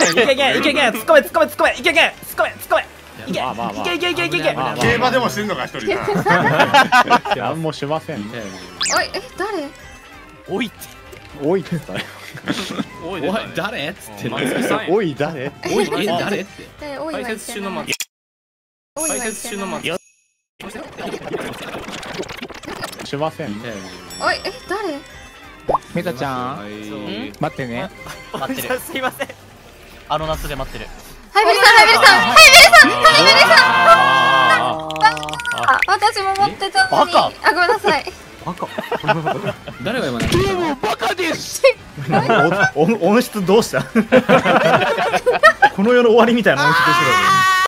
いけいけいけいけ突っ込め突っ込め突っ込めいけいけ突っ込め突っ込めいけいけいけいけいけいけ競馬でもしてんのか一人な何もしませんおいえ誰おいっておいって言ったねおいおい誰っつってんの松木さんやおい誰おいえ誰ってえおいは解言ってない説中の松解おいは言っ説中のてない松しませんおいえ誰メタちゃんはい待ってね待ってるすいませんあの夏で待ってる。ハイベルさんハイベルさんハイベルさんハイベルさん。ああ私も持ってたのに。バカ。あごめんなさい。誰が今何言ったの？バカです音質どうした？この世の終わりみたいな音質してた